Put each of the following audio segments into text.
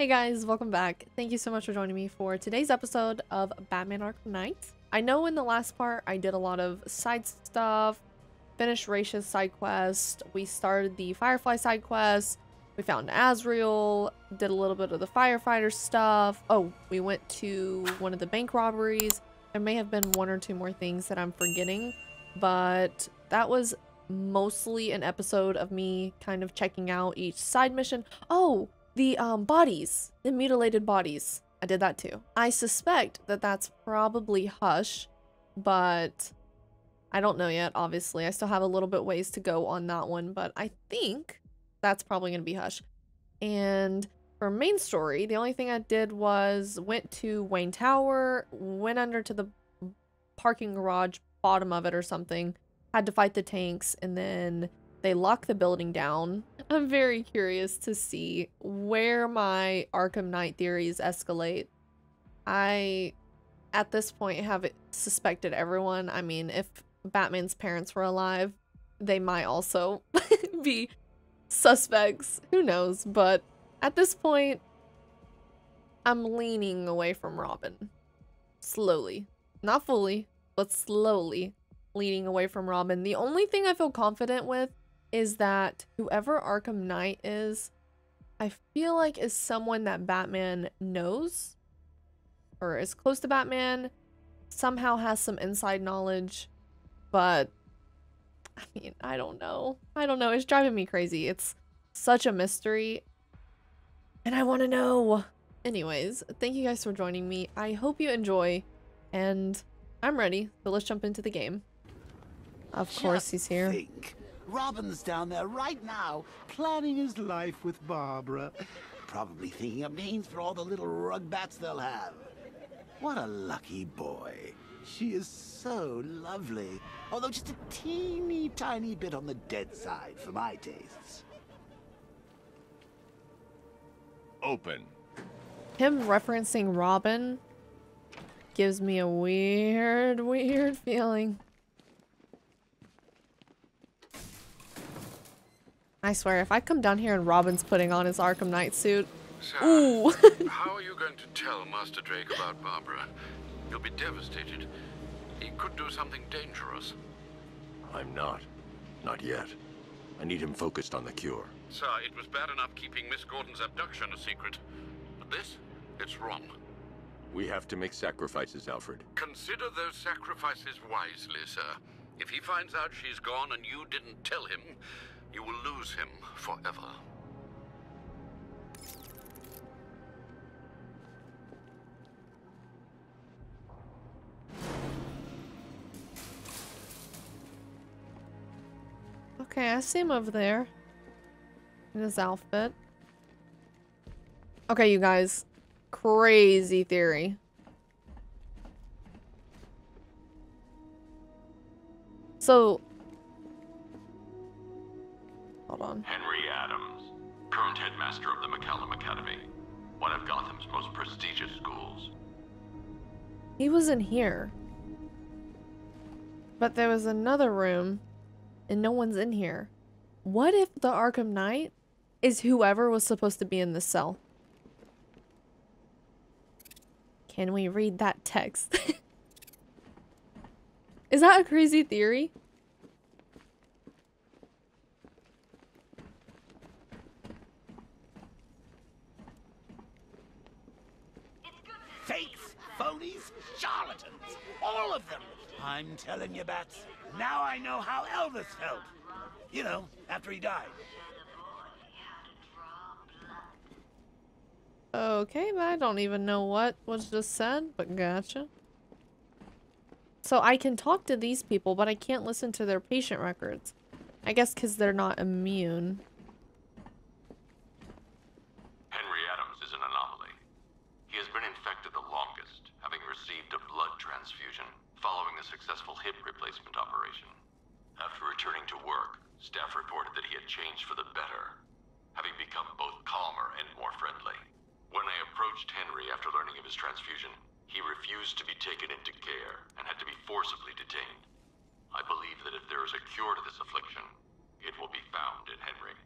Hey guys, welcome back. Thank you so much for joining me for today's episode of Batman Arkham Knight. I know in the last part I did a lot of side stuff, finished Raish's side quest, we started the Firefly side quest, we found Azrael, did a little bit of the firefighter stuff. Oh, we went to one of the bank robberies. There may have been one or two more things that I'm forgetting, but that was mostly an episode of me kind of checking out each side mission. Oh, the um, bodies, the mutilated bodies. I did that too. I suspect that that's probably Hush, but I don't know yet, obviously. I still have a little bit ways to go on that one, but I think that's probably going to be Hush. And for main story, the only thing I did was went to Wayne Tower, went under to the parking garage, bottom of it or something, had to fight the tanks, and then they lock the building down. I'm very curious to see where my Arkham Knight theories escalate. I, at this point, have suspected everyone. I mean, if Batman's parents were alive, they might also be suspects. Who knows? But at this point, I'm leaning away from Robin. Slowly. Not fully, but slowly leaning away from Robin. The only thing I feel confident with is that whoever Arkham Knight is, I feel like is someone that Batman knows or is close to Batman, somehow has some inside knowledge, but I mean, I don't know. I don't know. It's driving me crazy. It's such a mystery and I want to know. Anyways, thank you guys for joining me. I hope you enjoy and I'm ready. So let's jump into the game. Of course he's here. Think. Robin's down there right now, planning his life with Barbara. Probably thinking of names for all the little rug bats they'll have. What a lucky boy. She is so lovely. Although just a teeny tiny bit on the dead side for my tastes. Open. Him referencing Robin gives me a weird, weird feeling. I swear, if I come down here and Robin's putting on his Arkham Knight suit, Sir, ooh. how are you going to tell Master Drake about Barbara? You'll be devastated. He could do something dangerous. I'm not. Not yet. I need him focused on the cure. Sir, it was bad enough keeping Miss Gordon's abduction a secret. But this? It's wrong. We have to make sacrifices, Alfred. Consider those sacrifices wisely, sir. If he finds out she's gone and you didn't tell him, you will lose him forever. Okay, I see him over there. In his outfit. Okay, you guys. Crazy theory. So... Hold on. Henry Adams, current headmaster of the McCallum Academy, one of Gotham's most prestigious schools. He was in here. But there was another room, and no one's in here. What if the Arkham Knight is whoever was supposed to be in the cell? Can we read that text? is that a crazy theory? Phonies, charlatans. All of them. I'm telling you, Bats. Now I know how Elvis felt. You know, after he died. Okay, but I don't even know what was just said, but gotcha. So I can talk to these people, but I can't listen to their patient records. I guess because they're not immune. Henry Adams is an anomaly. He has been infected the longest, having received a blood transfusion following the successful hip replacement operation. After returning to work, staff reported that he had changed for the better, having become both calmer and more friendly. When I approached Henry after learning of his transfusion, he refused to be taken into care and had to be forcibly detained. I believe that if there is a cure to this affliction, it will be found in Henry.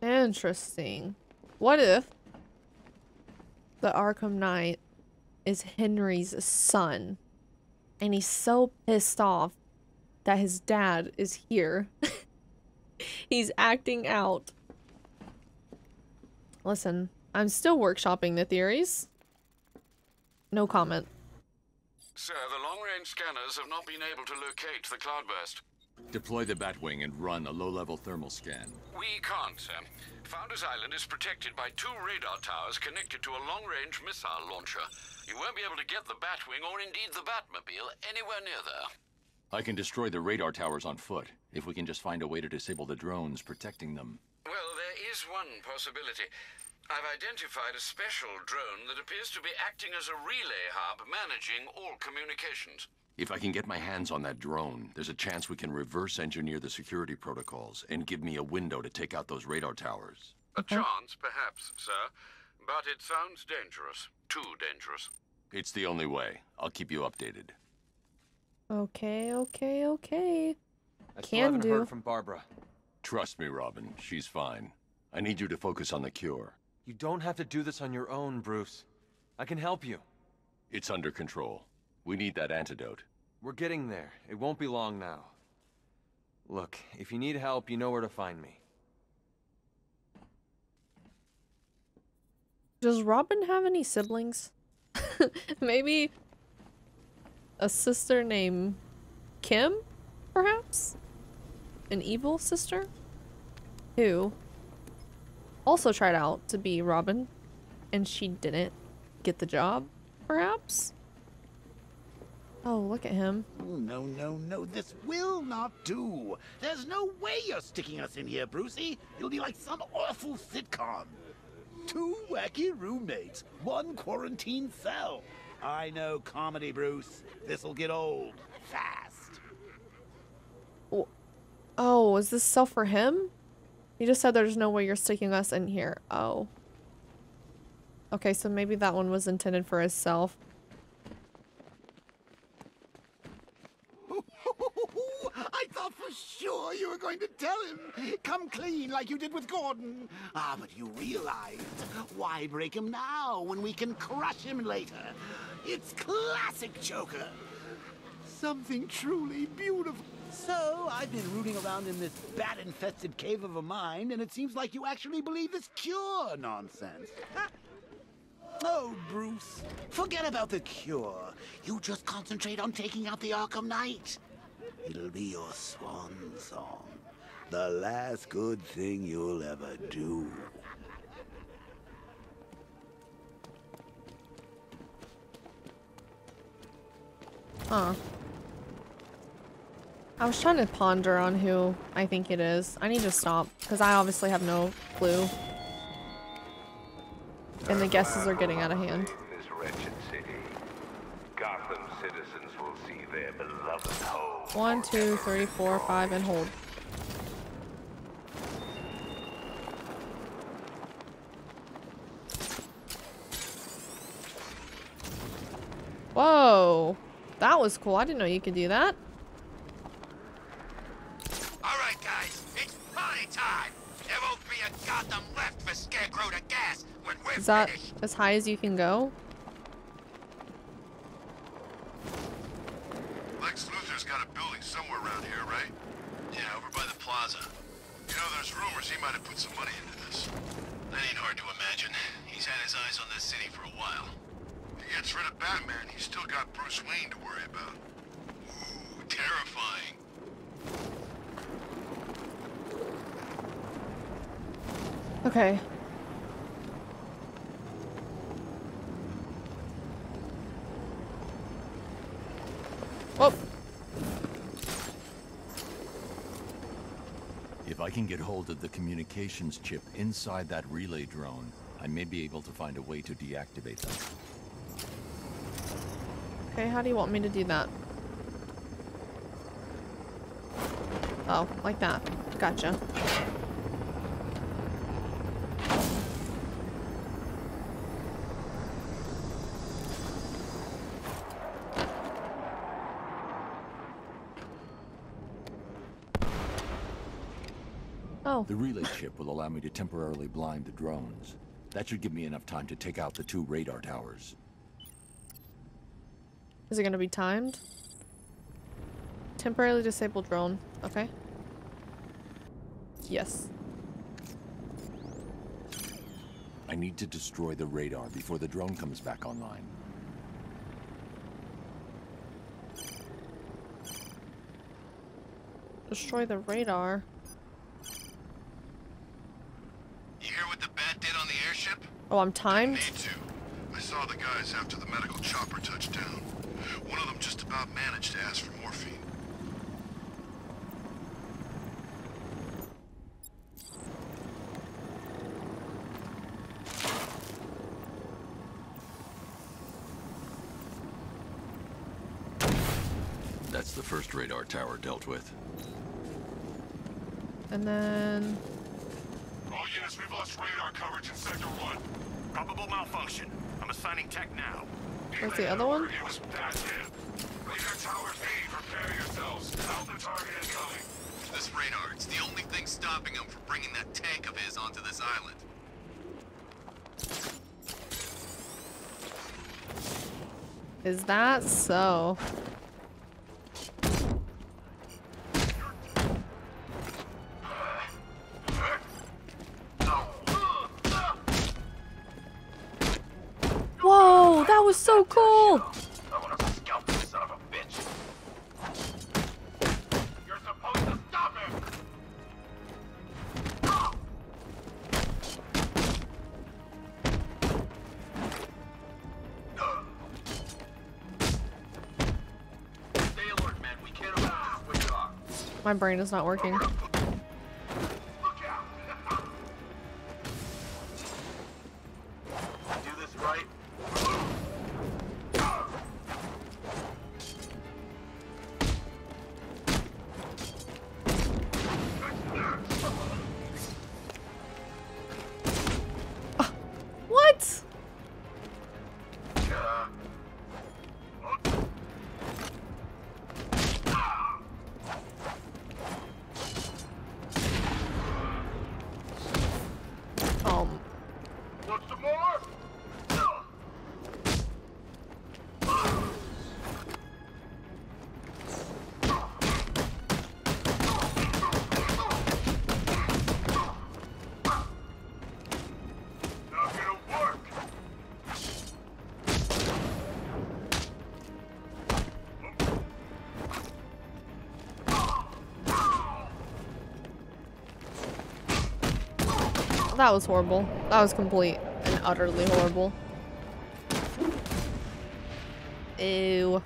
Interesting. What if the Arkham Knight is Henry's son and he's so pissed off that his dad is here? he's acting out. Listen, I'm still workshopping the theories. No comment. Sir, the long-range scanners have not been able to locate the cloudburst. Deploy the Batwing and run a low-level thermal scan. We can't, sir. Founders Island is protected by two radar towers connected to a long-range missile launcher. You won't be able to get the Batwing or indeed the Batmobile anywhere near there. I can destroy the radar towers on foot, if we can just find a way to disable the drones protecting them. Well, there is one possibility. I've identified a special drone that appears to be acting as a relay hub managing all communications. If I can get my hands on that drone, there's a chance we can reverse engineer the security protocols and give me a window to take out those radar towers. A chance, perhaps, sir. But it sounds dangerous. Too dangerous. It's the only way. I'll keep you updated. Okay, okay, okay. I still Can haven't do. heard from Barbara. Trust me, Robin. She's fine. I need you to focus on the cure. You don't have to do this on your own, Bruce. I can help you. It's under control. We need that antidote. We're getting there. It won't be long now. Look, if you need help, you know where to find me. Does Robin have any siblings? Maybe a sister named Kim, perhaps? An evil sister? Who also tried out to be Robin and she didn't get the job, perhaps? Oh, look at him. No, no, no. This will not do. There's no way you're sticking us in here, Brucey. It'll be like some awful sitcom. Two wacky roommates, one quarantine cell. I know comedy, Bruce. This'll get old. Fast. Oh, is this self for him? He just said there's no way you're sticking us in here. Oh. Okay, so maybe that one was intended for himself. I thought for sure you were going to tell him. Come clean like you did with Gordon. Ah, but you realized why break him now when we can crush him later? It's classic Joker. Something truly beautiful. So, I've been rooting around in this bat-infested cave of a mind, and it seems like you actually believe this cure nonsense. Oh, Bruce, forget about the cure. You just concentrate on taking out the Arkham Knight. It'll be your swan song. The last good thing you'll ever do. Huh. I was trying to ponder on who I think it is. I need to stop, because I obviously have no clue. And the guesses are getting out of hand. This wretched city, Gotham citizens will see their beloved home. One, two, three, four, five, and hold. Whoa. That was cool. I didn't know you could do that. All right, guys, it's party time. There won't be a Gotham left for Scarecrow to gas when we're Is that finished. as high as you can go? Got a building somewhere around here, right? Yeah, over by the plaza. You know, there's rumors he might have put some money into this. That ain't hard to imagine. He's had his eyes on this city for a while. If he gets rid of Batman, he's still got Bruce Wayne to worry about. Ooh, terrifying. Okay. Whoa. If I can get hold of the communications chip inside that relay drone, I may be able to find a way to deactivate them. Okay, how do you want me to do that? Oh, like that. Gotcha. The relay chip will allow me to temporarily blind the drones. That should give me enough time to take out the two radar towers. Is it gonna be timed? Temporarily disable drone. Okay. Yes. I need to destroy the radar before the drone comes back online. Destroy the radar. You hear what the bat did on the airship? Oh, I'm timed? Need to. I saw the guys after the medical chopper touched down. One of them just about managed to ask for morphine. That's the first radar tower dealt with. And then... All units, we've lost radar coverage in Sector 1. Probable malfunction. I'm assigning tech now. Where's the other one? It was bad hit. Radar tower B, prepare yourselves. Alpha target incoming. This radar, it's the only thing stopping him from bringing that tank of his onto this island. Is that so? My brain is not working. That was horrible. That was complete and utterly horrible. Ew.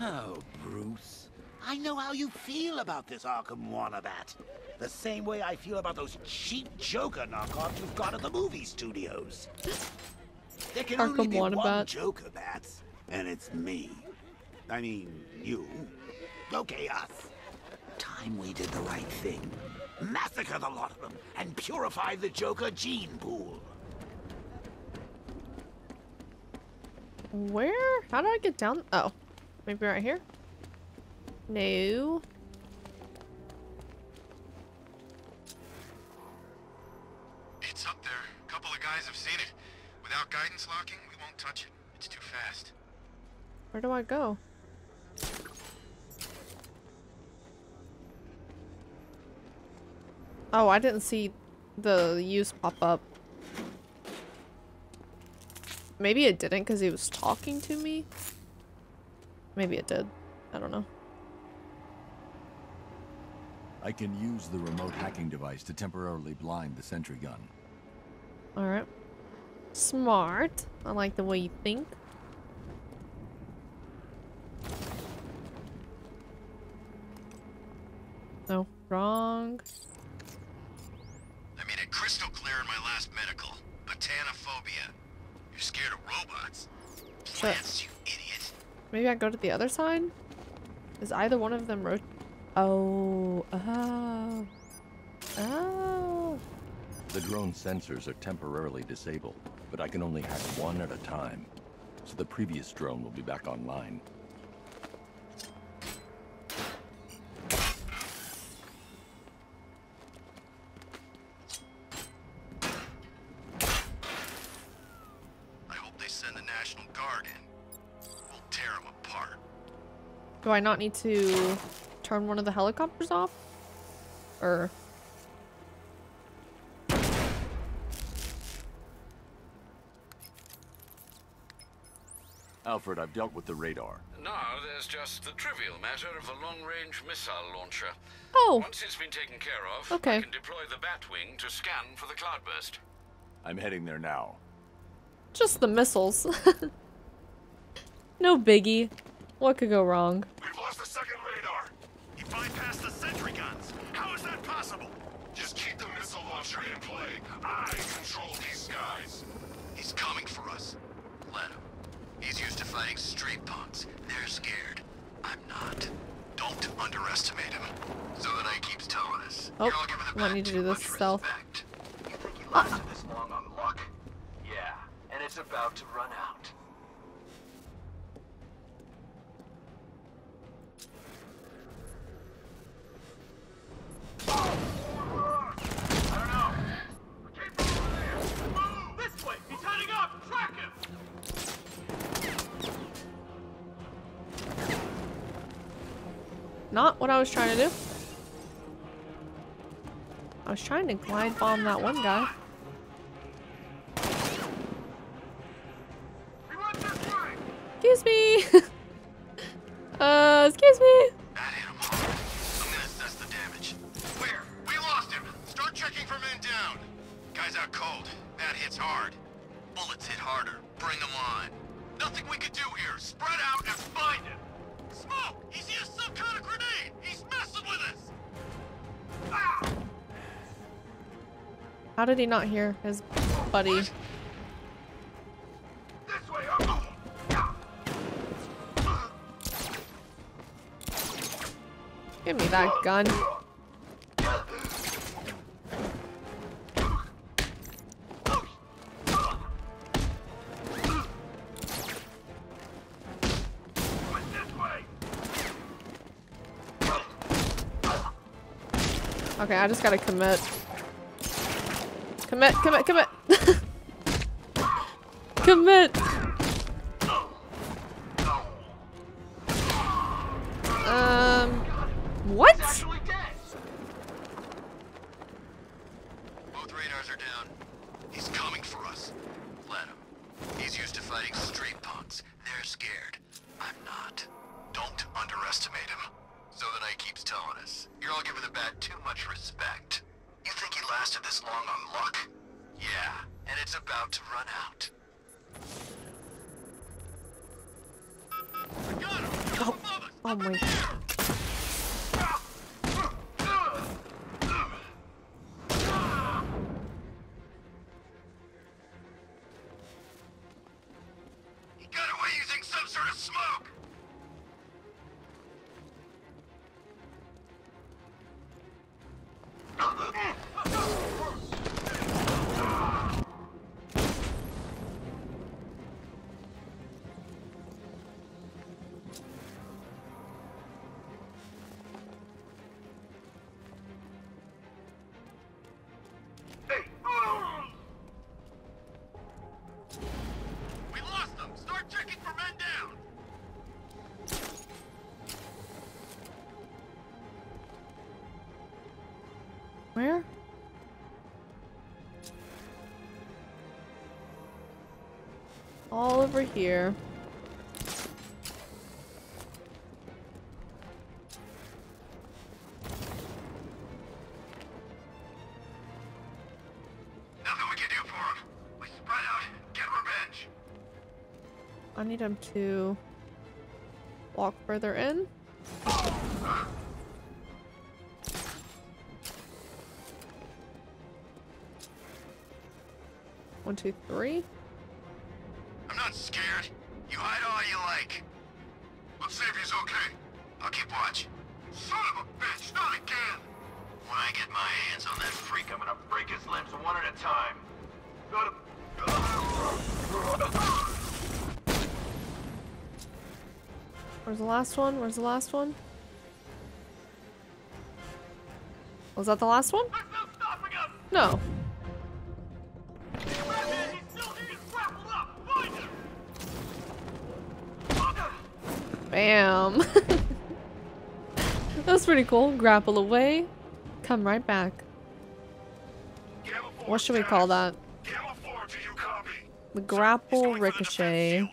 Oh, Bruce. I know how you feel about this Arkham Wannabat. The same way I feel about those cheap Joker knockoffs you've got at the movie studios. There can only Arkham be one Joker bats, and it's me. I mean, you. Okay, us. Time we did the right thing. Massacre the lot of them and purify the Joker gene pool. Where? How do I get down? Oh, maybe right here? No. It's up there. A couple of guys have seen it. Without guidance locking, we won't touch it. It's too fast. Where do I go? Oh, I didn't see the use pop up. Maybe it didn't because he was talking to me. Maybe it did. I don't know. I can use the remote hacking device to temporarily blind the sentry gun. Alright. Smart. I like the way you think. No, wrong. I made it crystal clear in my last medical. Botanophobia. You're scared of robots. Plants, you idiot. Maybe I go to the other side? Is either one of them ro- Oh, oh. Oh. The drone sensors are temporarily disabled, but I can only hack one at a time. So the previous drone will be back online. I not need to turn one of the helicopters off? Or... Alfred, I've dealt with the radar. Now there's just the trivial matter of the long-range missile launcher. Oh, Once it's been taken care of, Okay. I can deploy the Batwing to scan for the cloudburst. I'm heading there now. just the missiles. no biggie. What could go wrong? We've lost the second radar. He bypassed the sentry guns. How is that possible? Just keep the missile launcher in play. I control these skies. He's coming for us. Let him. He's used to fighting street punks. They're scared. I'm not. Don't underestimate him. So that I keeps telling us. Oh, You're all giving the might bat to do this much stealth. respect. You think he lasted this long on luck? Yeah, and it's about to run out. Not what I was trying to do. I was trying to glide bomb that one guy. Excuse me. uh, excuse me. That hit him hard. I'm gonna assess the damage. Where? We lost him! Start checking for men down! Guy's out cold. That hits hard. Bullets hit harder. Bring them on. Nothing we can do here. Spread out and find him! Smoke! He's used some kind of grenade! He's messing with us! Ah! How did he not hear his buddy? This way! Oh. Give me that gun. Okay, I just gotta commit. Commit, commit, commit. commit. Um, what? Both radars are down. He's coming for us. Let him. He's used to fighting street punks. They're scared. I'm not. Don't underestimate him. So the I keeps telling us. You're all giving the bat too much respect. You think he lasted this long on luck? Yeah, and it's about to run out. I got him! Oh, oh my. Get revenge. I need him to walk further in. One, two, three. Where's the last one? Where's the last one? Was that the last one? No stopping him! No. Batman, he's still here! He's grappled up! Find him! Bam. That's pretty cool. Grapple away. Come right back. What should we call that? The grapple ricochet.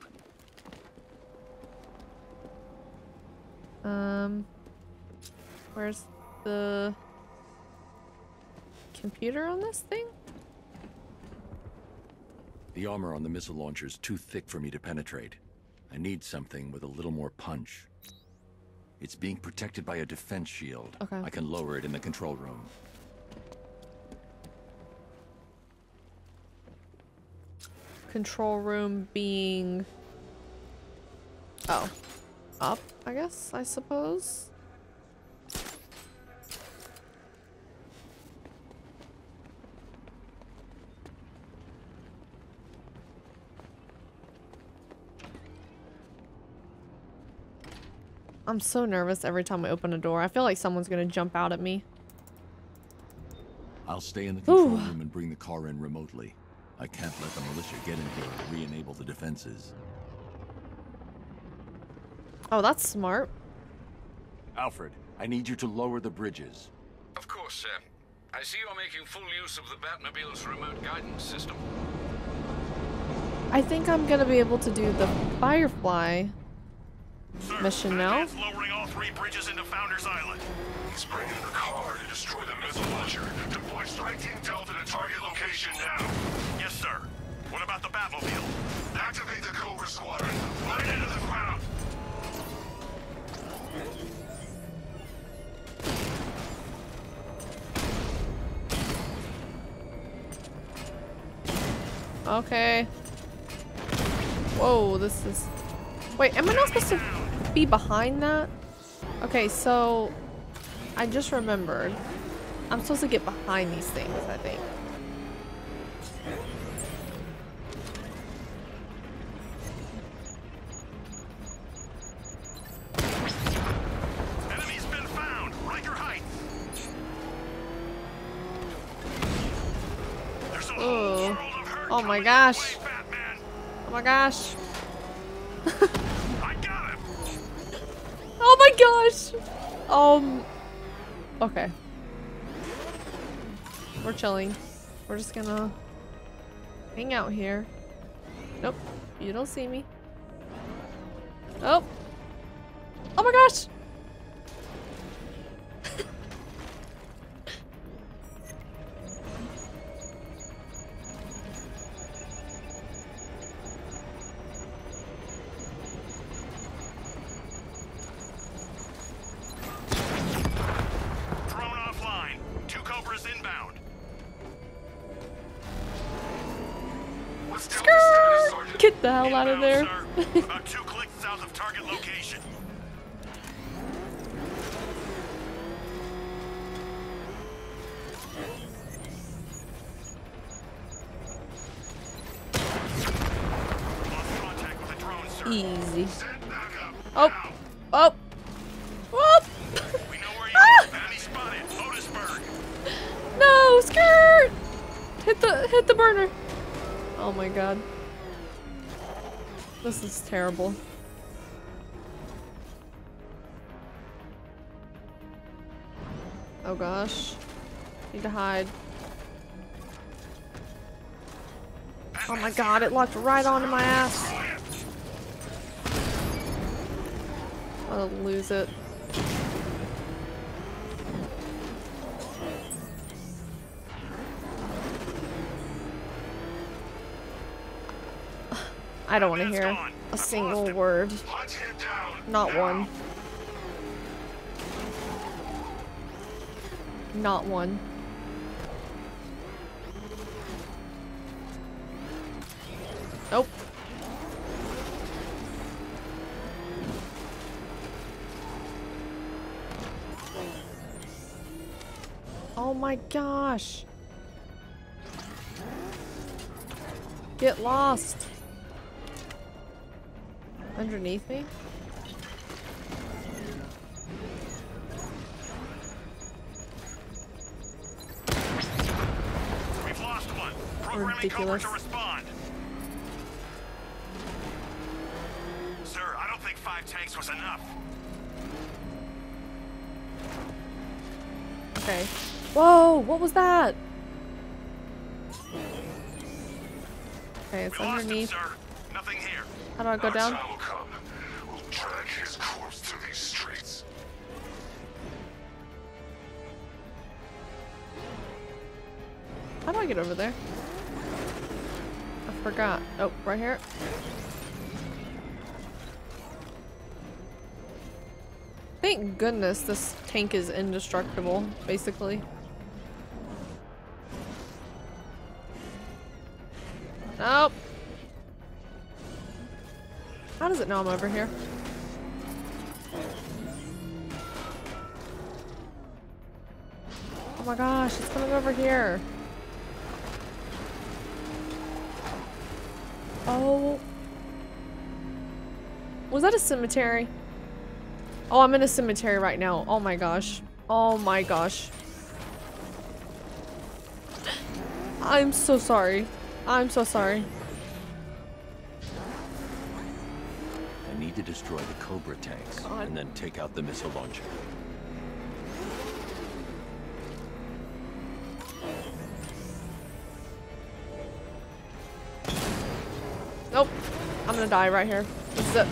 Um, where's the computer on this thing? The armor on the missile launcher is too thick for me to penetrate. I need something with a little more punch. It's being protected by a defense shield. Okay. I can lower it in the control room. Control room being... Oh. Up, I guess, I suppose? I'm so nervous every time I open a door. I feel like someone's gonna jump out at me. I'll stay in the control Ooh. room and bring the car in remotely. I can't let the militia get in here and re-enable the defenses. Oh, that's smart. Alfred, I need you to lower the bridges. Of course, sir. I see you're making full use of the Batmobile's remote guidance system. I think I'm gonna be able to do the Firefly mission now. lowering all three bridges into Founders Island. He's bringing the car to destroy the missile launcher. Deploy strike team Delta to target location now. Yes, sir. What about the Batmobile? Activate the Cobra Squadron. Right into the ground. Okay. Whoa, this is... Wait, am I not supposed to be behind that? Okay, so... I just remembered. I'm supposed to get behind these things, I think. Oh my gosh. Oh my gosh. Oh my gosh! Um... Okay. We're chilling. We're just gonna hang out here. Nope. You don't see me. Oh! Oh my gosh! Terrible. Oh gosh. Need to hide. Oh my god, it locked right onto my ass. I'll lose it. I don't want to hear a single word. Not one. Not one. Nope. Oh my gosh. Get lost. Underneath me? We've lost one. Programming Ridiculous. to respond. Sir, I don't think five tanks was enough. Okay. Whoa, what was that? Okay, it's we underneath. sir. Nothing here. How do I go down? I get over there? I forgot. Oh, right here. Thank goodness this tank is indestructible, basically. Nope. How does it know I'm over here? Oh my gosh, it's coming over here. Oh. Was that a cemetery? Oh, I'm in a cemetery right now. Oh my gosh. Oh my gosh. I'm so sorry. I'm so sorry. I need to destroy the Cobra tanks God. and then take out the missile launcher. Gonna die right here. This is it.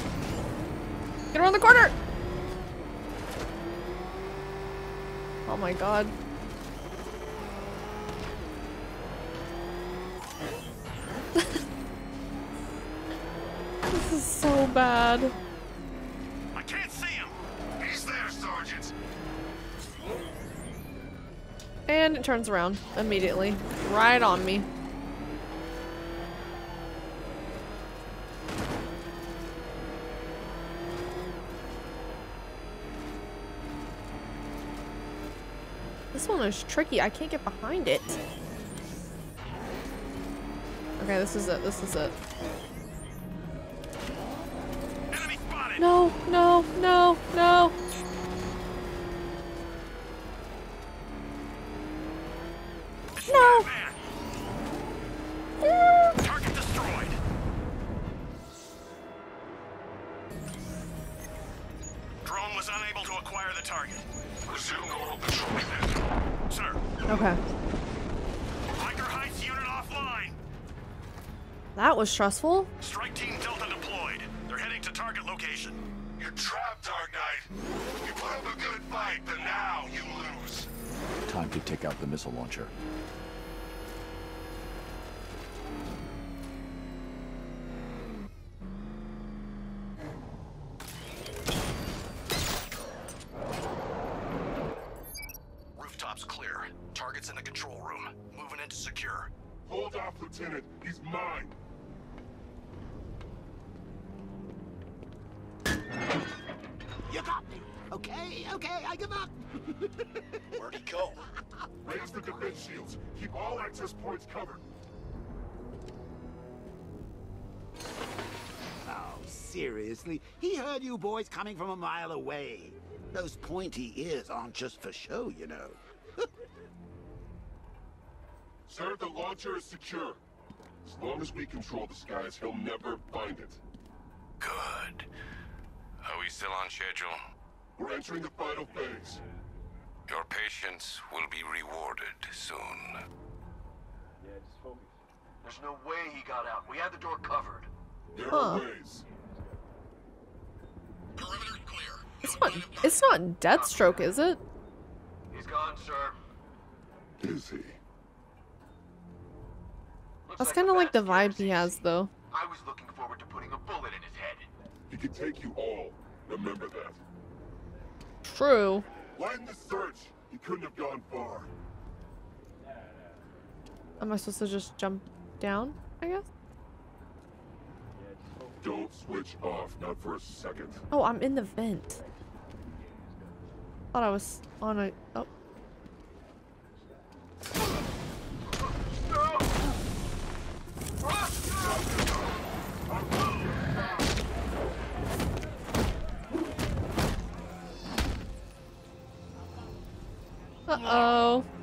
Get around the corner! Oh my god. this is so bad. I can't see him. He's there, Sergeant. And it turns around immediately. Right on me. Is tricky. I can't get behind it. Okay, this is it. This is it. No, no, no. No. Was stressful. Strike Team Delta deployed. They're heading to target location. You're trapped, Dark Knight. You put up a good fight, but now you lose. Time to take out the missile launcher. Coming from a mile away. Those pointy ears aren't just for show, you know. Sir, the launcher is secure. As long as we control the skies, he'll never find it. Good. Are we still on schedule? We're entering the final phase. Your patience will be rewarded soon. There's no way he got out. We had the door covered. There Huh. are ways. Perimeter clear. It's not. It's not Deathstroke, is it? He's gone, sir. Is he? That's kind of like the vibe he has, though. I was looking forward to putting a bullet in his head. He can take you all. Remember that. True. Line the search. He couldn't have gone far. Am I supposed to just jump down? I guess. Don't switch off, not for a second. Oh, I'm in the vent. Thought I was on a. Oh. Uh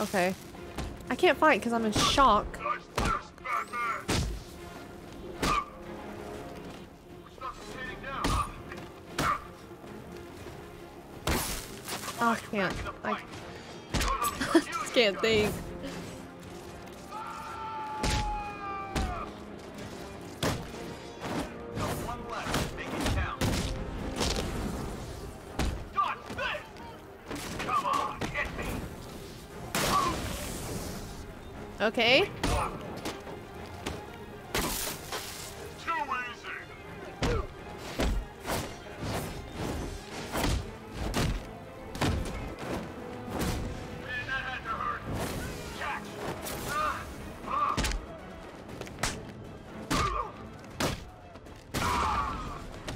Okay. I can't fight because I'm in shock. Oh, I can't. I can't think. Okay.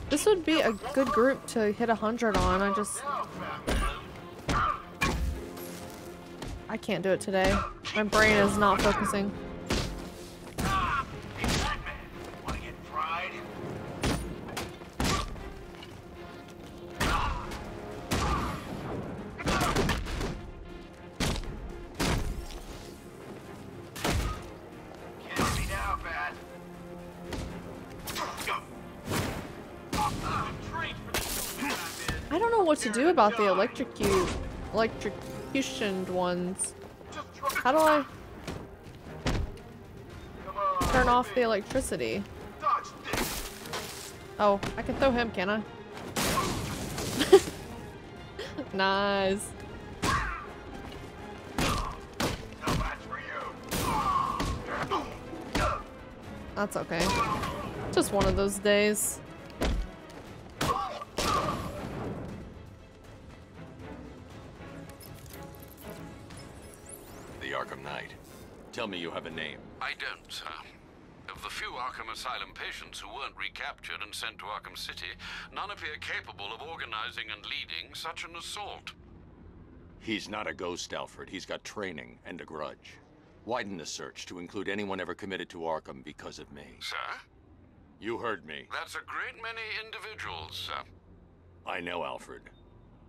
This would be a good group to hit a hundred on. I just I can't do it today. My brain is not focusing. I don't know what to do about the electrocute electrocutioned ones. How do I turn off the electricity? Oh, I can throw him, can I? nice. That's okay. Just one of those days. I don't, sir. Of the few Arkham Asylum patients who weren't recaptured and sent to Arkham City, none appear capable of organizing and leading such an assault. He's not a ghost, Alfred. He's got training and a grudge. Widen the search to include anyone ever committed to Arkham because of me. Sir? You heard me. That's a great many individuals, sir. I know, Alfred.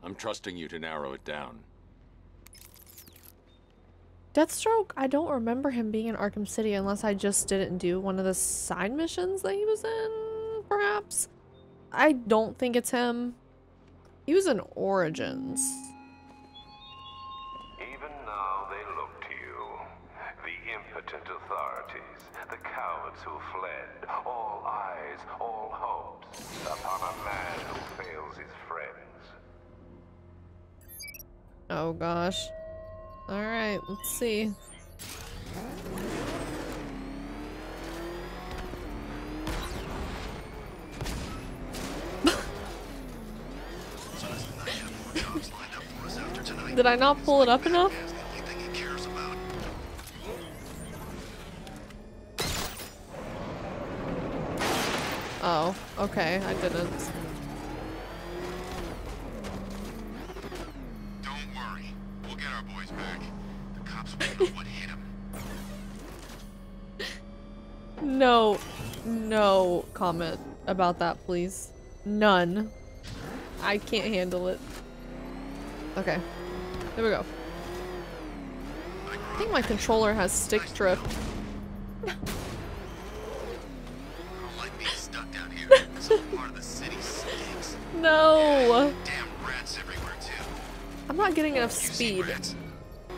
I'm trusting you to narrow it down. Deathstroke, I don't remember him being in Arkham City unless I just didn't do one of the side missions that he was in, perhaps? I don't think it's him. He was in Origins. Even now they look to you, the impotent authorities, the cowards who fled, all eyes, all hopes, upon a man who fails his friends. Oh gosh. Alright, let's see. Did I not pull it up enough? Oh, okay, I didn't. No, no comment about that, please. None. I can't handle it. Okay, there we go. I think my controller has stick drift. I don't like being stuck down here. This part of the city stinks. No! Damn rats everywhere too. I'm not getting enough speed.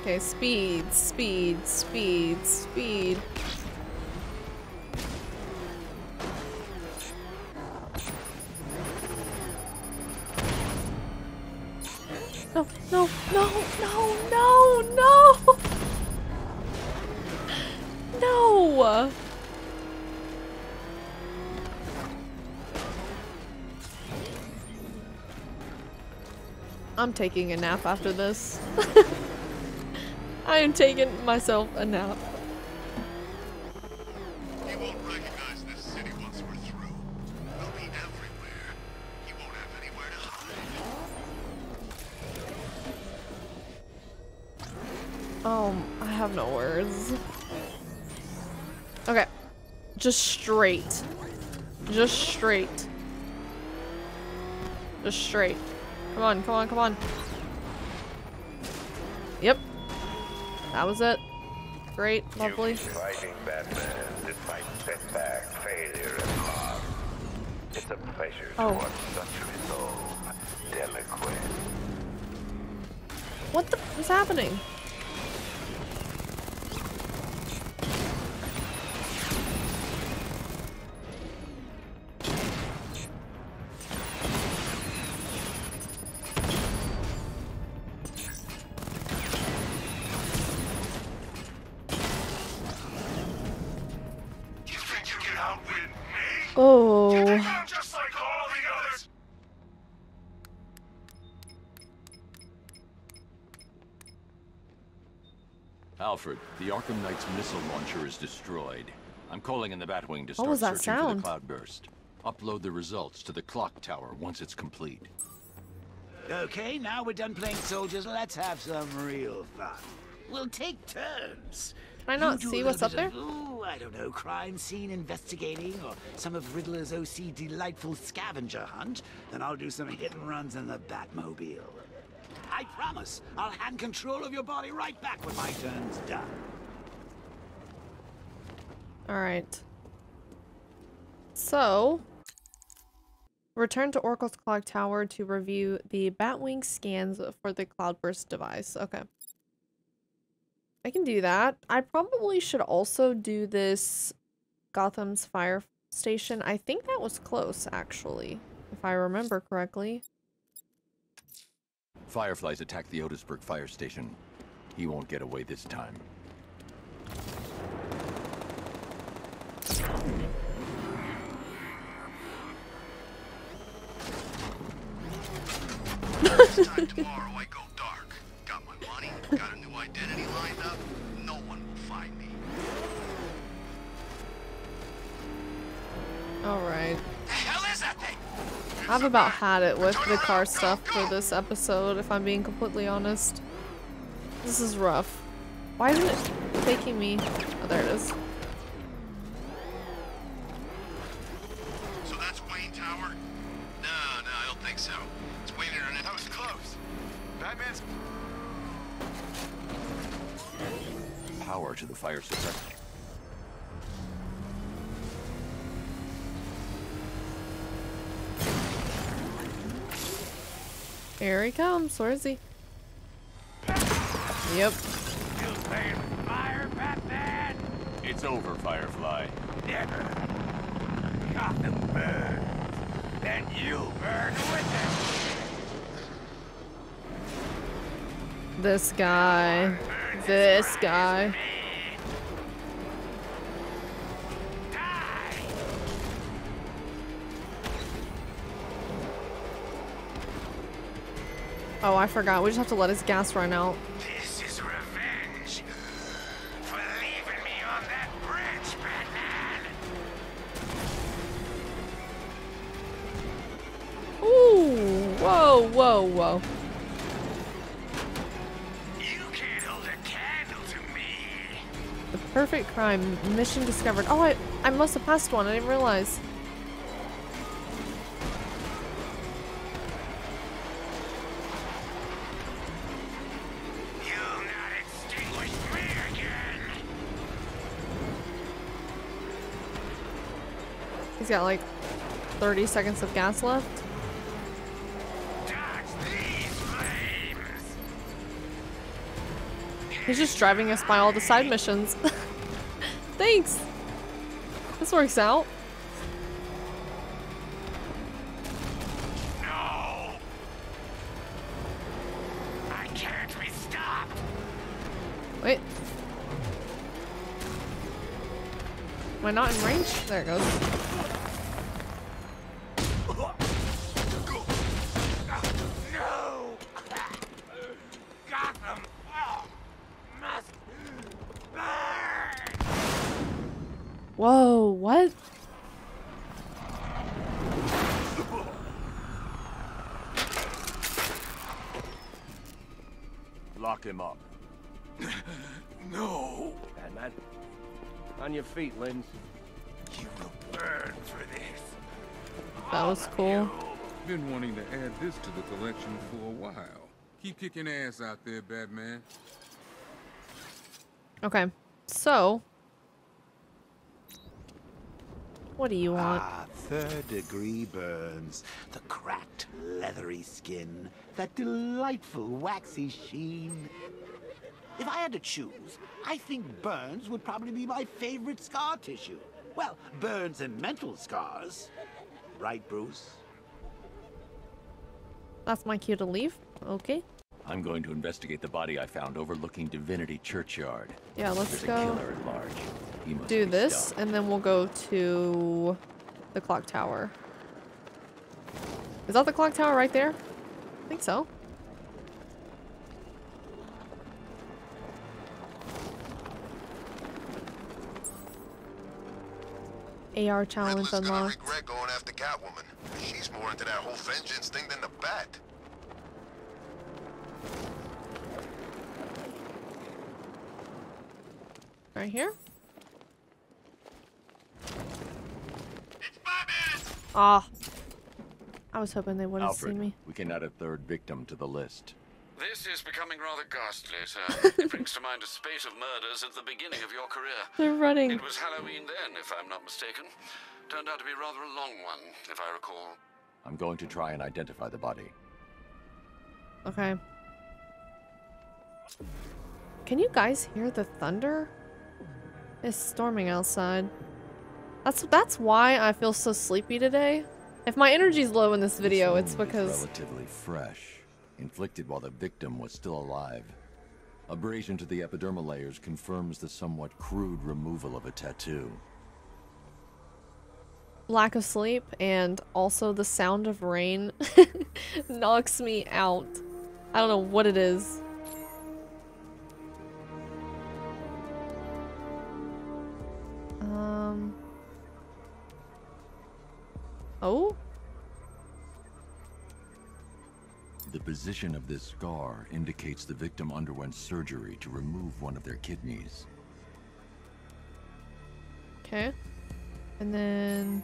Okay, speed, speed, speed, speed. Taking a nap after this. I am taking myself a nap. He won't recognize this city once we're through. We'll be everywhere. He won't have anywhere to hide. Oh, I have no words. Okay. Just straight. Just straight. Just straight. Come on, come on, come on. Yep. That was it. Great, lovely. Fighting Batman despite setback, failure, and loss. It's a pleasure Oh. to watch such resolve, Delaquest. What the is happening? Oh. I'm just like all the others? Alfred, the Arkham Knight's missile launcher is destroyed. I'm calling in the Batwing to start was that searching for the cloudburst. Upload the results to the clock tower once it's complete. Okay, now we're done playing soldiers. Let's have some real fun. We'll take turns. Can I not You do a see what's up there? I don't know, crime scene investigating or some of Riddler's OC delightful scavenger hunt. Then I'll do some hit and runs in the Batmobile. I promise, I'll hand control of your body right back when my turn's done. Alright. So, return to Oracle's clock tower to review the Batwing scans for the Cloudburst device. Okay. I can do that. I probably should also do this Gotham's fire station. I think that was close, actually, if I remember correctly. Firefly's attacked the Otisburg fire station. He won't get away this time. Alright. The hell is that thing? I've about had it with the car stuff for this episode, if I'm being completely honest. This is rough. Why isn't it taking me? Oh, there it is. So that's Wayne Tower? No, no, I don't think so. It's Wayne Internet. That was close. Batman's Power to the fire suppressor. Here he comes. Where is he? Yep. You playing with fire, Batman? It's over, Firefly. Never. Gotham burns. Then you burn with it. This guy. This guy. Oh, I forgot. We just have to let his gas run out. This is revenge for leaving me on that bridge, Batman. Ooh. Whoa, whoa, whoa. You can't hold a candle to me. The perfect crime. Mission discovered. Oh, I, I must have passed one. I didn't realize. He's got like 30 seconds of gas left. Dodge these flames. He's just driving us by all the side missions. Thanks. This works out. No. I can't be stopped. Wait. Am I not in range? There it goes. Batman. On your feet, Lens. You will burn for this. That was cool. Been wanting to add this to the collection for a while. Keep kicking ass out there, Batman. Okay, so what do you want? Ah, third degree burns. The cracked, leathery skin. That delightful, waxy sheen. If I had to choose, I think burns would probably be my favorite scar tissue. Well, burns and mental scars. Right, Bruce? That's my cue to leave. Okay. I'm going to investigate the body I found overlooking Divinity Churchyard. Yeah, let's There's go a killer at large. He must do this, stopped. and then we'll go to the clock tower. Is that the clock tower right there? I think so. AR challenge Riddler's gonna unlocked. regret going after Catwoman. She's more into that whole vengeance thing than the bat. Right here? Ah. I was hoping they wouldn't see Alfred, me. we can add a third victim to the list. This is becoming rather ghastly, sir. it brings to mind a spate of murders at the beginning of your career. They're running. It was Halloween then, if I'm not mistaken. Turned out to be rather a long one, if I recall. I'm going to try and identify the body. Okay. Can you guys hear the thunder? It's storming outside. That's that's why I feel so sleepy today. If my energy's low in this video, it's wound is because relatively fresh, inflicted while the victim was still alive. Abrasion to the epidermal layers confirms the somewhat crude removal of a tattoo. lack of sleep and also the sound of rain knocks me out. I don't know what it is. Um. Oh? The position of this scar indicates the victim underwent surgery to remove one of their kidneys. Okay. And then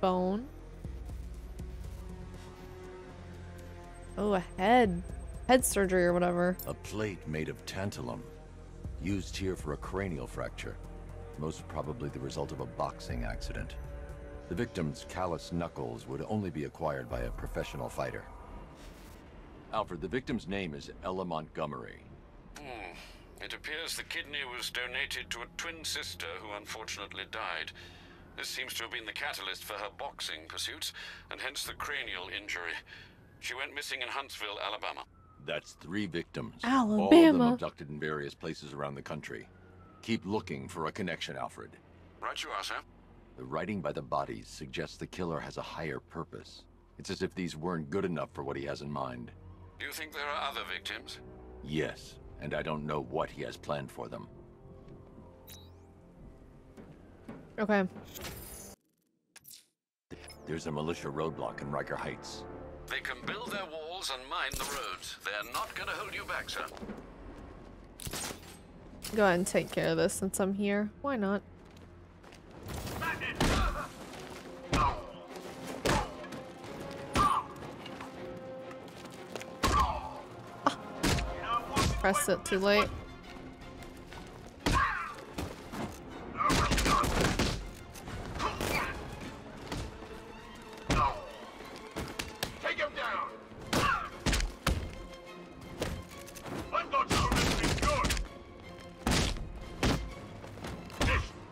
bone. Oh, a head. Head surgery or whatever. A plate made of tantalum, used here for a cranial fracture, most probably the result of a boxing accident. The victim's callous knuckles would only be acquired by a professional fighter. Alfred, the victim's name is Ella Montgomery. Hmm. It appears the kidney was donated to a twin sister who unfortunately died. This seems to have been the catalyst for her boxing pursuits, and hence the cranial injury. She went missing in Huntsville, Alabama. That's three victims. Alabama. All of them Alabama. abducted in various places around the country. Keep looking for a connection, Alfred. Right you are, sir. The writing by the bodies suggests the killer has a higher purpose. It's as if these weren't good enough for what he has in mind. Do you think there are other victims? Yes, and I don't know what he has planned for them. Okay. There's a militia roadblock in Riker Heights. They can build their walls and mine the roads. They're not gonna hold you back, sir. Go ahead and take care of this since I'm here. Why not? Pressed it too late.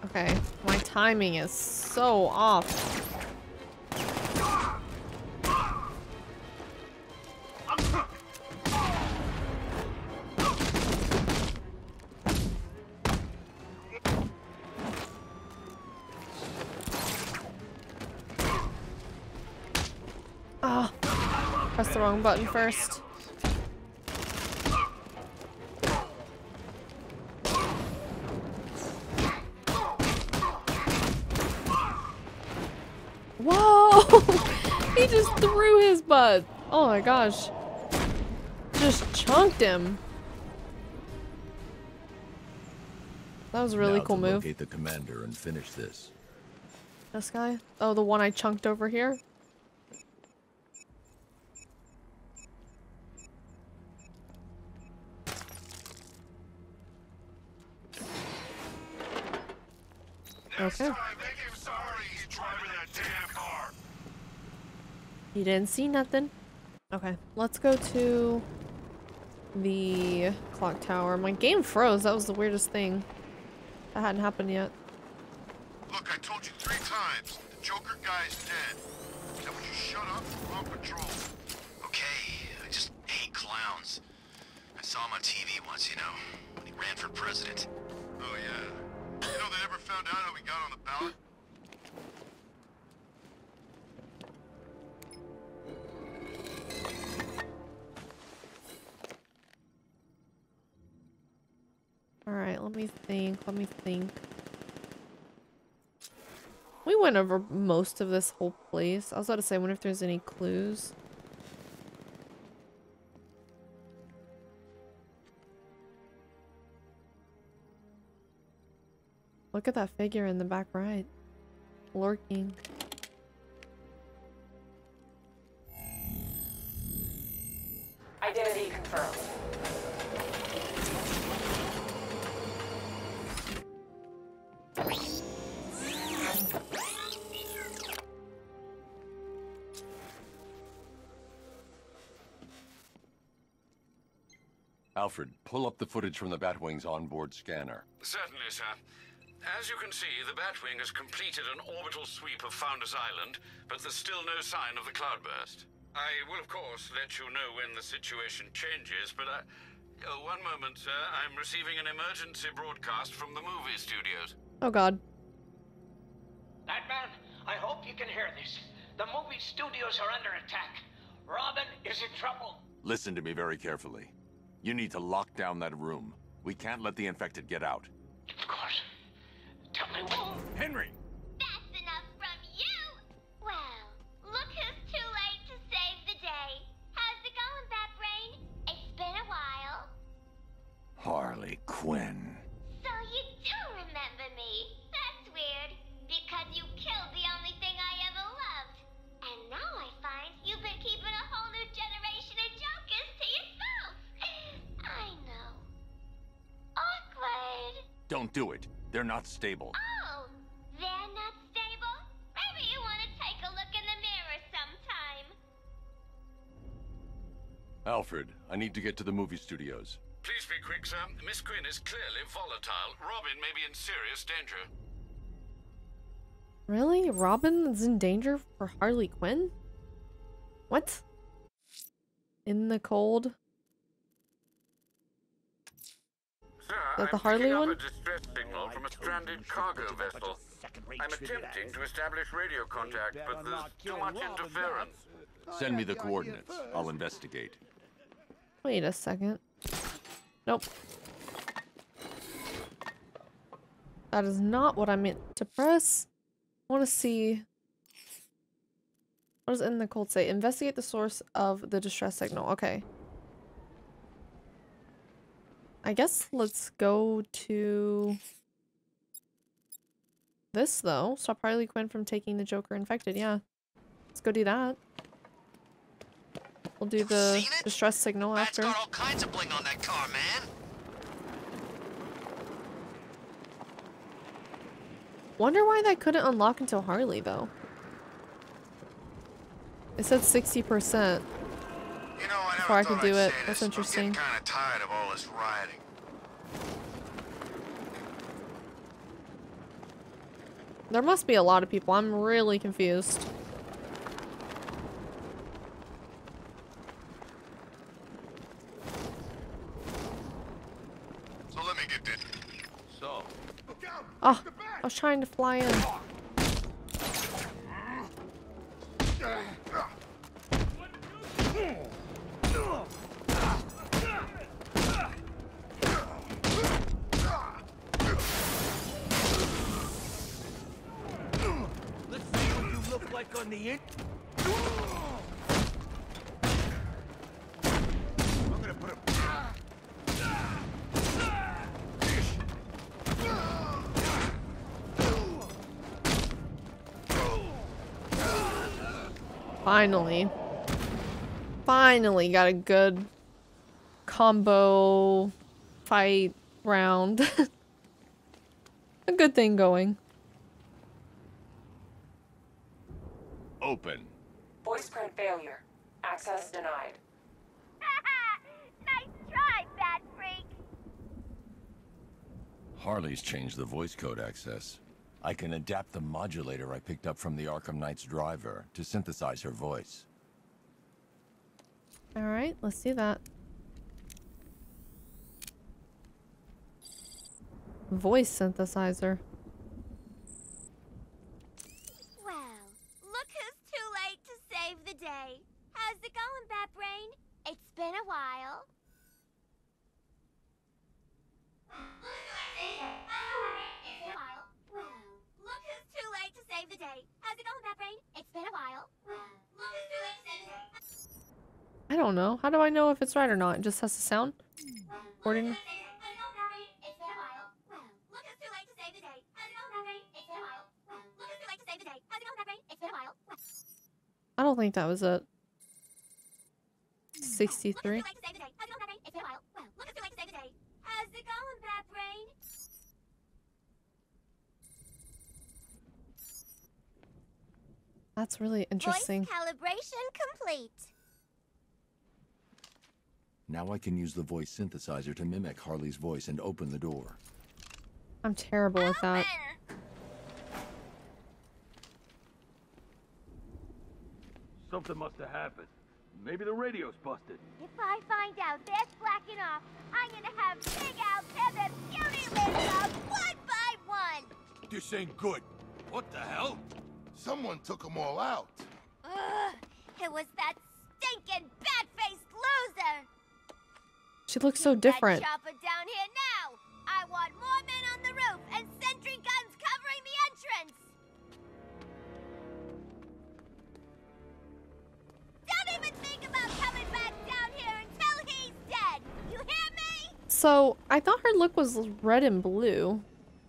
Okay, my timing is so off. Press the wrong button first. Whoa! he just threw his butt. Oh my gosh. Just chunked him. That was a really Now cool move. locate the commander and finish this. This guy? Oh, the one I chunked over here? Okay. You didn't see nothing. Okay, let's go to the clock tower. My game froze. That was the weirdest thing. That hadn't happened yet. Look, I told you three times. The Joker guy's dead. Now would you shut up? We're on patrol. Okay, I just hate clowns. I saw him on TV once, you know, when he ran for president. Oh, yeah. Found out how he got on the ballot? Alright, let me think. Let me think. We went over most of this whole place. I was about to say, I wonder if there's any clues. Look at that figure in the back right. Lurking. Identity confirmed. Alfred, pull up the footage from the Batwing's onboard scanner. Certainly, sir. As you can see, the Batwing has completed an orbital sweep of Founders Island, but there's still no sign of the cloudburst. I will, of course, let you know when the situation changes, but I... Oh, one moment, sir. I'm receiving an emergency broadcast from the movie studios. Oh god. Batman, I hope you can hear this. The movie studios are under attack. Robin is in trouble. Listen to me very carefully. You need to lock down that room. We can't let the infected get out. Of course. Tell me what. Henry! That's enough from you! Well, look who's too late to save the day. How's it going, Batbrain? It's been a while. Harley Quinn. So you do remember me. That's weird, because you killed the only thing I ever loved. And now I find you've been keeping a whole new generation of jokers to yourself. I know. Awkward. Don't do it. They're not stable. Oh, they're not stable? Maybe you want to take a look in the mirror sometime. Alfred, I need to get to the movie studios. Please be quick, sir. Miss Quinn is clearly volatile. Robin may be in serious danger. Really? Robin is in danger for Harley Quinn? What? In the cold? Sir, that the I'm Harley picking one? up a distress signal from a stranded cargo vessel. I'm attempting to establish radio contact, but there's too much interference. Send me the coordinates. I'll investigate. Wait a second. Nope. That is not what I meant to press. I want to see... What does in the cold say? Investigate the source of the distress signal. Okay. I guess let's go to... This, though. Stop Harley Quinn from taking the Joker infected. Yeah. Let's go do that. We'll do the distress signal Bat's after. got all kinds of bling on that car, man. Wonder why that couldn't unlock until Harley, though. It said 60% You know, I before I could I'd do it. say That's interesting. I'm getting kind of tired of all this rioting. There must be a lot of people. I'm really confused. So let me get this. So, Oh, I was trying to fly in. Finally. Finally got a good combo fight round. a good thing going. Open. Voice print failure. Access denied. nice try, bad freak. Harley's changed the voice code access. I can adapt the modulator I picked up from the Arkham Knight's driver to synthesize her voice. Alright, let's do that. Voice synthesizer. Well, look who's too late to save the day. How's it going, Bat Brain? It's been a while. the day. How's it going? It's been a while. Well, look who's too late to save the day. I don't know. How do I know if it's right or not? It just has to sound? Recording. I don't think that was it. 63. That's really interesting. Voice calibration complete. Now I can use the voice synthesizer to mimic Harley's voice and open the door. I'm terrible at that. Something must have happened. Maybe the radio's busted. If I find out they're slacking off, I'm gonna have Big Al tear their puny limbs off one by one. This ain't good. What the hell? Someone took them all out. Ugh, it was that stinking bat-faced loser. She looks so different. That chopper down here now. I want more men on the roof and sentry guns covering the entrance. Don't even think about coming back down here until he's dead. You hear me? So, I thought her look was red and blue.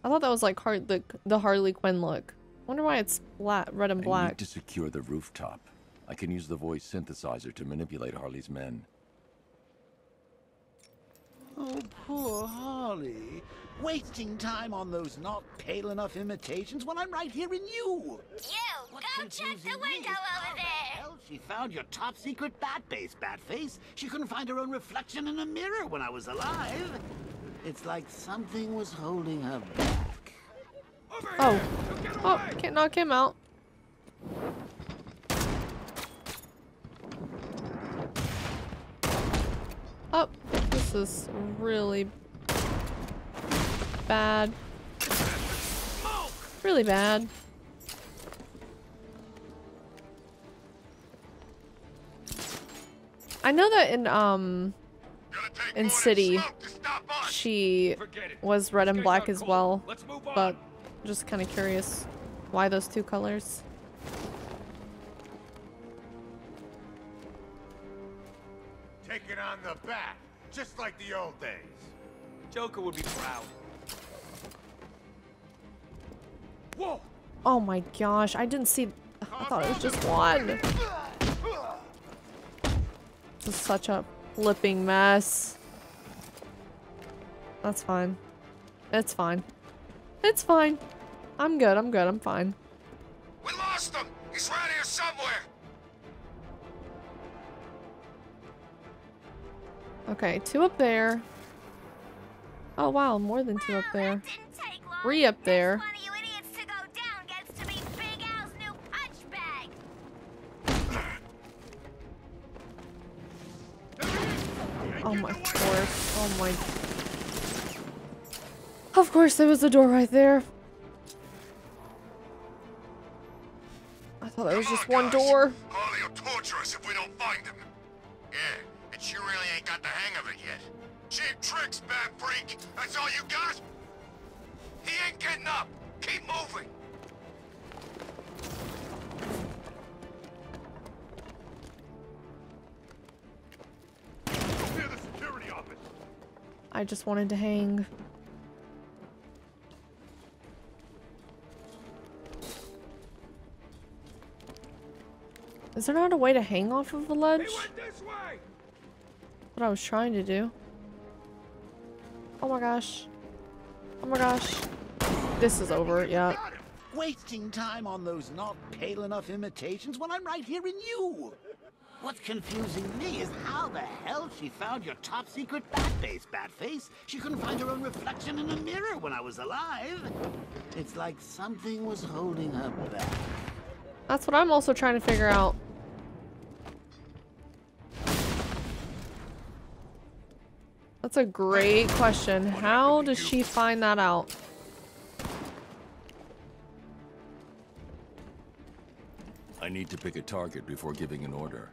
I thought that was like Har the, the Harley Quinn look. Wonder why it's black, red and black. I black. need to secure the rooftop. I can use the voice synthesizer to manipulate Harley's men. Oh, poor Harley. Wasting time on those not pale enough imitations when I'm right here in you. You, go check the window over there. Well, she found your top secret bat base, Batface. She couldn't find her own reflection in a mirror when I was alive. It's like something was holding her back. Oh. Oh, can't knock him out. Oh, this is really bad. Really bad. I know that in um in City she was red and black as well, but just kind of curious why those two colors. Taking on the bat, just like the old days. Joker would be proud. Whoa! Oh my gosh, I didn't see. I thought it was just one. This is such a flipping mess. That's fine. It's fine. It's fine. I'm good, I'm good, I'm fine. We lost him! He's right here somewhere! Okay, two up there. Oh wow, more than two up there. Three up there. Oh my course. Oh my. Of course, there was a door right there. Thought there was just one door. Harley will torture us if we don't find him. Yeah, and she really ain't got the hang of it yet. Cheap tricks, bad freak. That's all you got? He ain't getting up. Keep moving. Near the security office. I just wanted to hang. Is there not a way to hang off of the ledge? What I was trying to do. Oh my gosh. Oh my gosh. This is over, yeah. Wasting time on those not pale enough imitations when I'm right here in you. What's confusing me is how the hell she found your top secret bat base, Batface. She couldn't find her own reflection in a mirror when I was alive. It's like something was holding her back. That's what I'm also trying to figure out. That's a great question. How does she find that out? I need to pick a target before giving an order.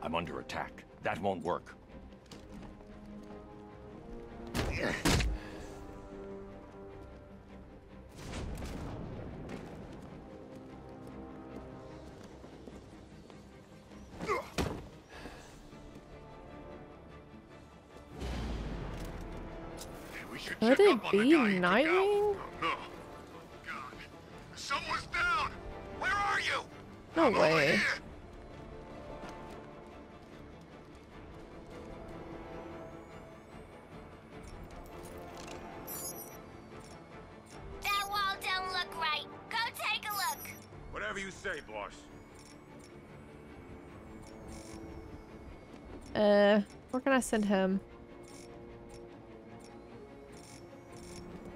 I'm under attack. That won't work. Could it be Nightwing? Someone's down! Where are you? No way. That wall don't look right. Go take a look. Whatever you say, boss. Uh, where can I send him?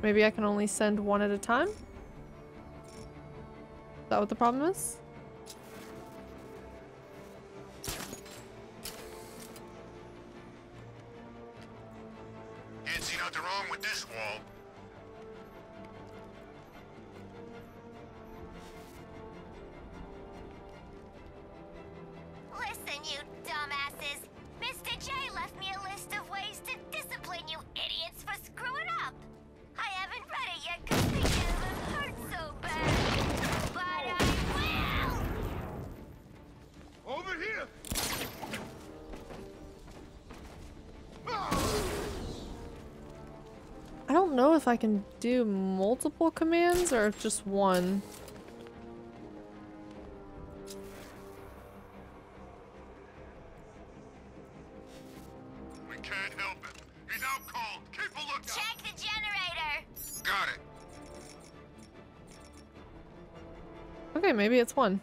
Maybe I can only send one at a time? Is that what the problem is? I can do multiple commands or just one. We can't help it. He's out cold. Keep a lookout. Check the generator. Got it. Okay, maybe it's one.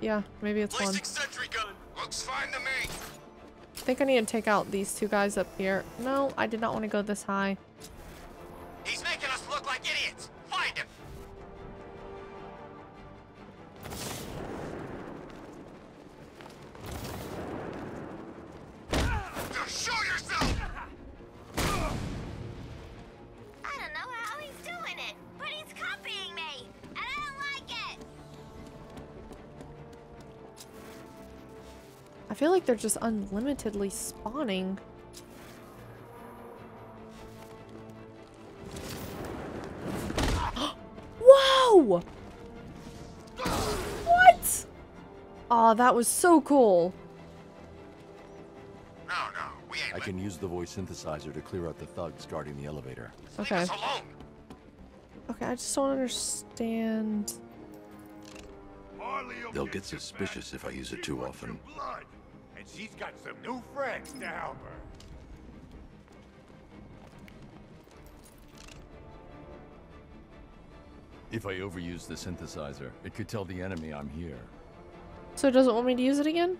Yeah, maybe it's one. sentry gun. Looks fine to me. Think I need to take out these two guys up here. No, I did not want to go this high. I feel like they're just unlimitedly spawning. Whoa! What? Oh, that was so cool. I can use the voice synthesizer to clear out the thugs guarding the elevator. Okay. Okay, I just don't understand. They'll get suspicious if I use it too often. Blood. And she's got some new friends to help her. If I overuse the synthesizer, it could tell the enemy I'm here. So it doesn't want me to use it again?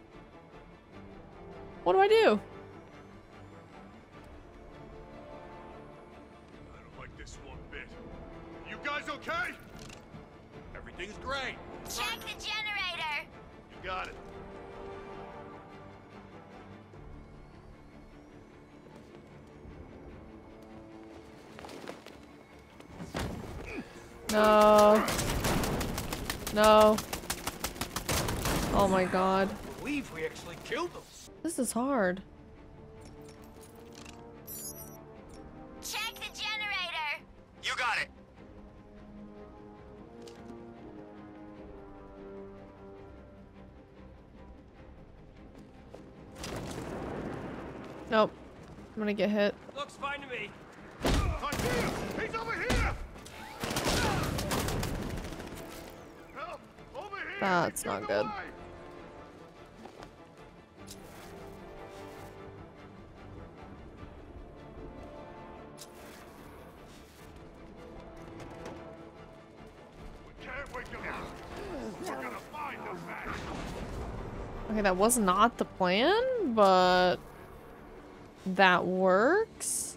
What do I do? I don't like this one bit. You guys okay? Everything's great. Check the generator. You got it. No. No. Oh my god. believe we actually killed them. This is hard. Check the generator. You got it. Nope. I'm gonna get hit. Looks fine to me. He's over here. That's not good. Okay, that was not the plan, but that works.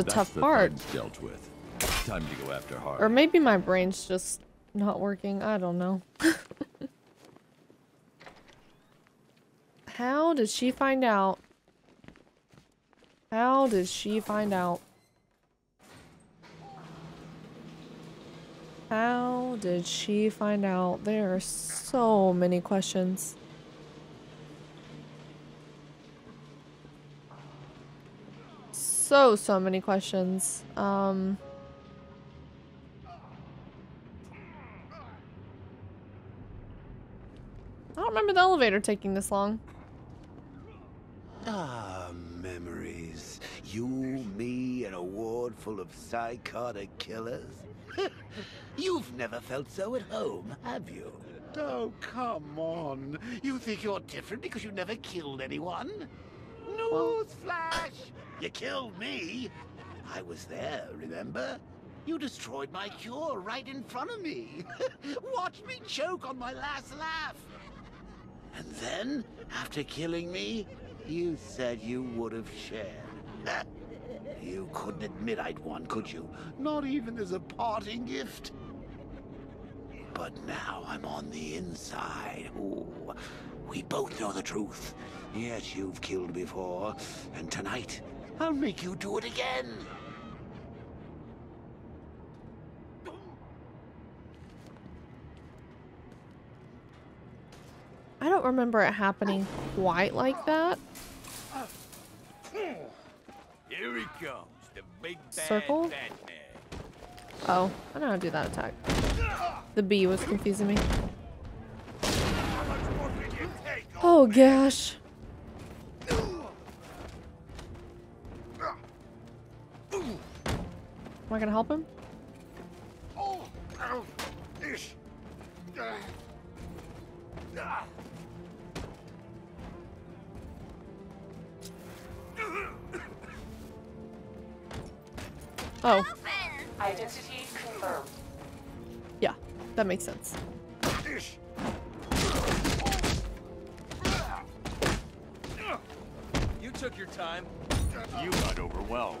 A That's tough the part. dealt with. Time to go after. Or maybe my brain's just not working. I don't know. How did she find out? How did she find out? How did she find out? There are so many questions. So, so many questions. Um... I don't remember the elevator taking this long. Ah, memories. You, me, and a ward full of psychotic killers. You've never felt so at home, have you? Oh, come on. You think you're different because you've never killed anyone? Newsflash! You killed me. I was there, remember? You destroyed my cure right in front of me. Watch me choke on my last laugh. And then, after killing me, you said you would have shared. you couldn't admit I'd won, could you? Not even as a parting gift. But now I'm on the inside. Ooh, we both know the truth. Yes, you've killed before, and tonight I'll make you do it again. I don't remember it happening quite like that. Here he comes, the big bad Circle? Batman. Oh, I know how to do that attack. The B was confusing me. Oh gosh. Am I gonna help him? Oh, ow, ish. Identity confirmed. yeah, that makes sense. Ish. You took your time. You got overwhelmed.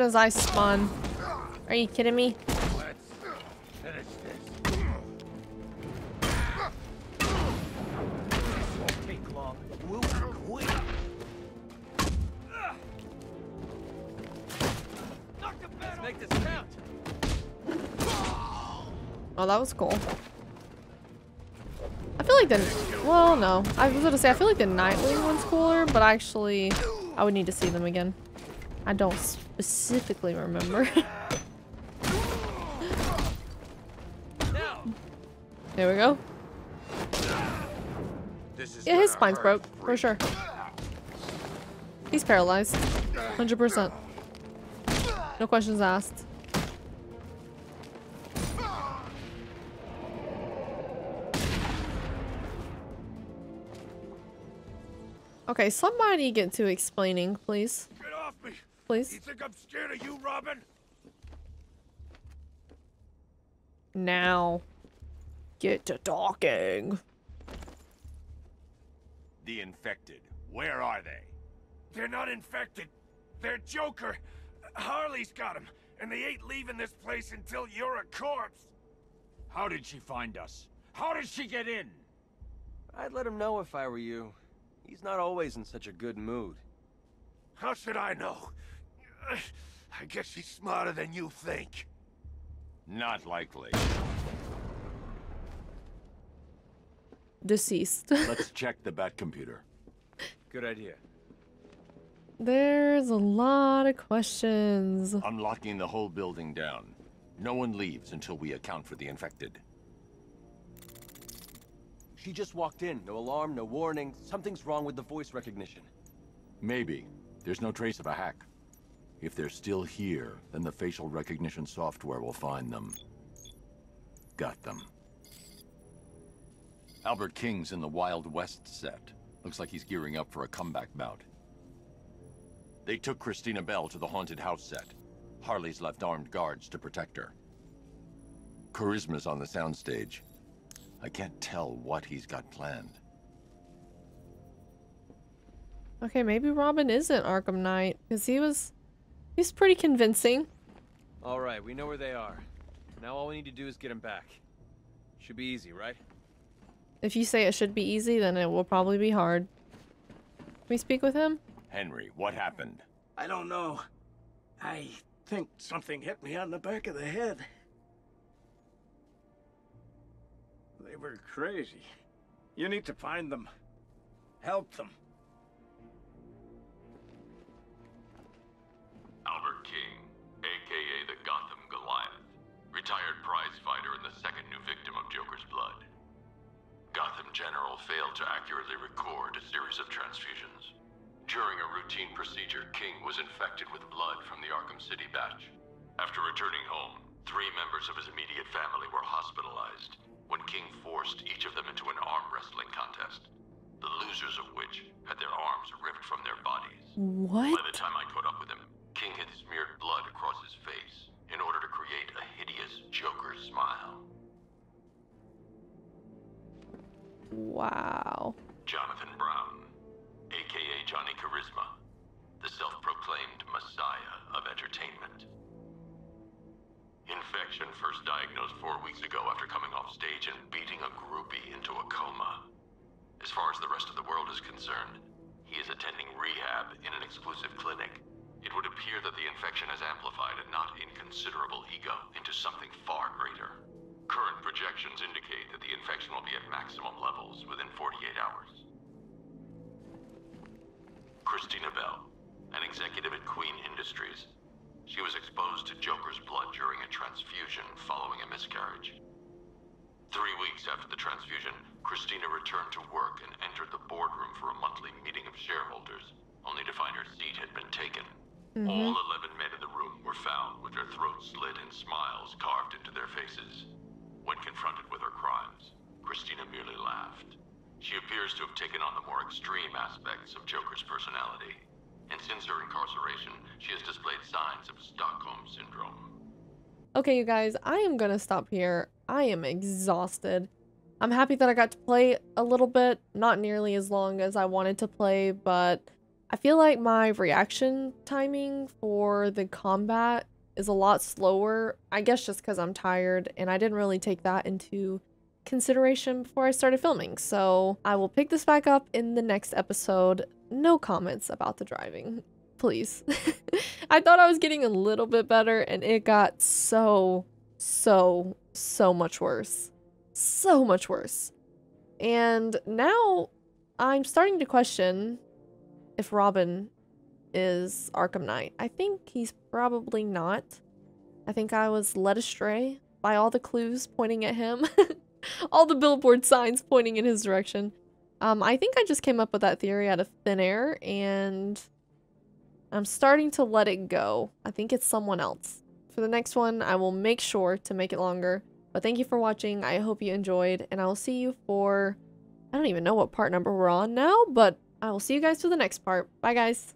soon as I spawn. Are you kidding me? Oh, that was cool. I feel like the Well, no. I was gonna say, I feel like the Nightwing one's cooler, but actually, I would need to see them again. I don't specifically remember. there we go. Yeah, his spine's broke, for sure. He's paralyzed. 100%. No questions asked. Okay, somebody get to explaining, please. Get off me! Please. You think I'm scared of you, Robin? Now. Get to talking. The infected. Where are they? They're not infected. They're Joker. Harley's got him, and they ain't leaving this place until you're a corpse. How did she find us? How did she get in? I'd let him know if I were you. He's not always in such a good mood. How should I know? I guess she's smarter than you think. Not likely. Deceased. Let's check the bat computer. Good idea. There's a lot of questions. I'm locking the whole building down. No one leaves until we account for the infected. She just walked in. No alarm, no warning. Something's wrong with the voice recognition. Maybe. There's no trace of a hack. If they're still here, then the facial recognition software will find them. Got them. Albert King's in the Wild West set. Looks like he's gearing up for a comeback bout. They took Christina Bell to the haunted house set. Harley's left armed guards to protect her. Charisma's on the soundstage. I can't tell what he's got planned. Okay, maybe Robin isn't Arkham Knight, because he was... He's pretty convincing. Alright, we know where they are. Now all we need to do is get them back. Should be easy, right? If you say it should be easy, then it will probably be hard. Can we speak with him? Henry, what happened? I don't know. I think something hit me on the back of the head. They were crazy. You need to find them. Help them. General failed to accurately record a series of transfusions. During a routine procedure, King was infected with blood from the Arkham City batch. After returning home, three members of his immediate family were hospitalized when King forced each of them into an arm wrestling contest. The losers of which had their arms ripped from their bodies. What? By the time I caught up with him, King had smeared blood across his face in order to create a hideous Joker smile. Wow. Jonathan Brown, aka Johnny Charisma, the self-proclaimed messiah of entertainment. Infection first diagnosed four weeks ago after coming off stage and beating a groupie into a coma. As far as the rest of the world is concerned, he is attending rehab in an exclusive clinic. It would appear that the infection has amplified a not inconsiderable ego into something far greater. Current projections indicate that the infection will be at maximum levels within 48 hours. Christina Bell, an executive at Queen Industries. She was exposed to Joker's blood during a transfusion following a miscarriage. Three weeks after the transfusion, Christina returned to work and entered the boardroom for a monthly meeting of shareholders, only to find her seat had been taken. Mhm. All 11 men in the room were found with their throats slit and smiles carved into their faces. When confronted with her crimes, Christina merely laughed. She appears to have taken on the more extreme aspects of Joker's personality. And since her incarceration, she has displayed signs of Stockholm Syndrome. Okay, you guys, I am gonna stop here. I am exhausted. I'm happy that I got to play a little bit, not nearly as long as I wanted to play, but I feel like my reaction timing for the combat is a lot slower. I guess just because I'm tired, and I didn't really take that into consideration before I started filming. So I will pick this back up in the next episode. No comments about the driving, please. I thought I was getting a little bit better, and it got so, so, so much worse. So much worse. And now I'm starting to question if Robin is Arkham Knight. I think he's probably not. I think I was led astray by all the clues pointing at him. all the billboard signs pointing in his direction. Um, I think I just came up with that theory out of thin air and I'm starting to let it go. I think it's someone else. For the next one, I will make sure to make it longer. But thank you for watching. I hope you enjoyed and I will see you for... I don't even know what part number we're on now, but I will see you guys for the next part. Bye guys.